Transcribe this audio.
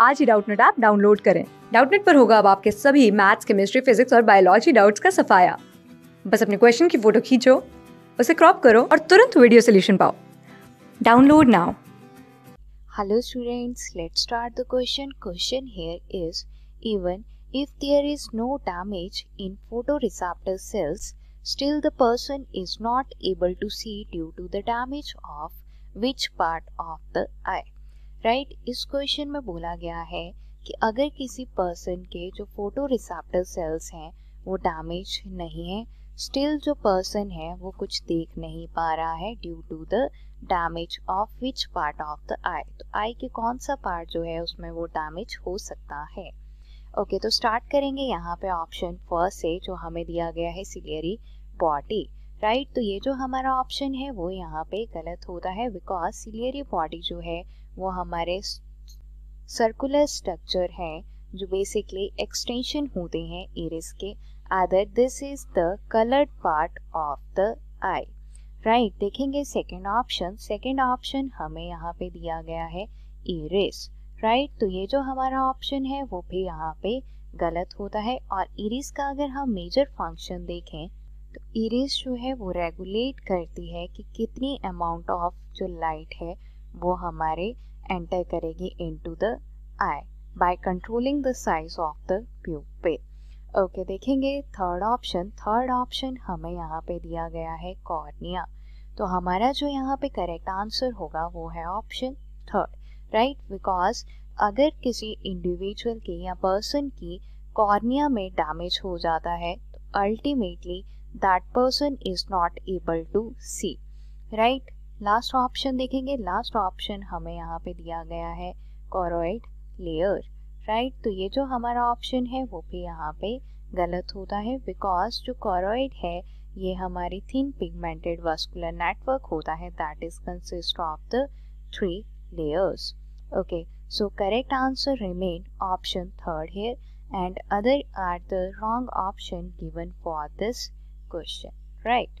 आज ही Doubtnut app download करें डाउटनेट पर होगा अब आपके सभी मैथ्स केमिस्ट्री फिजिक्स और बायोलॉजी डाउट्स का सफाया बस अपने क्वेश्चन की फ़ोटो खींचो उसे क्रॉप करो और तुरंत वीडियो सोल्यूशन पाओ download now Hello students, let's start the question. Question here is even if there is no damage in photoreceptor cells, still the person is not able to see due to the damage of which part of the eye. Right right? इस question में बोला गया है कि अगर किसी person के जो फ़ोटो रिसेप्टर सेल्स हैं वो डैमेज नहीं है स्टिल जो पर्सन है वो कुछ देख नहीं पा रहा है due to the damage of which part of the eye तो आई के कौन सा पार्ट जो है उसमें वो डैमेज हो सकता है? ओके okay, तो स्टार्ट करेंगे यहाँ पे ऑप्शन फ़र्स्ट से जो हमें दिया गया है सिलियरी बॉडी राइट तो ये जो हमारा ऑप्शन है वो यहाँ पे गलत होता है बिकॉज़ सिलियरी बॉडी जो है वो हमारे सर्कुलर स्ट्रक्चर हैं, जो बेसिकली एक्सटेंशन होते हैं इरिस के। Other this is the coloured part of the eye right देखेंगे सेकेंड ऑप्शन सेकेंड ऑप्शन हमें यहाँ पे दिया गया है इरिस राइट right? तो ये जो हमारा ऑप्शन है, वो भी यहाँ पे गलत होता है। और इरिस का अगर हम मेजर फ़ंक्शन देखें तो इरिस जो है वो रेगुलेट करती है कि कितनी अमाउंट ऑफ़ जो लाइट है, वो हमारे एंटर करेगी into the eye by controlling the size of the pupil okay देखेंगे थर्ड ऑप्शन थर्ड ऑप्शन हमें यहाँ पे दिया गया है कॉर्निया तो हमारा जो यहाँ पे करेक्ट आंसर होगा वो है ऑप्शन थर्ड राइट बिकॉज़ अगर किसी इंडिविजुअल की या पर्सन की कॉर्निया में डैमेज हो जाता है तो ultimately that person is not able to see right last option देखेंगे। लास्ट ऑप्शन हमें यहाँ पे दिया गया है कॉरोइड लेयर राइट तो ये जो हमारा ऑप्शन है, वो भी यहाँ पे गलत होता है बिकॉज़ जो कॉरोइड है, ये हमारी थिन पिगमेंटेड वस्कुलर नेटवर्क होता है। That is consist of the three layers okay so correct answer remain option third here and other are the wrong option given for this question right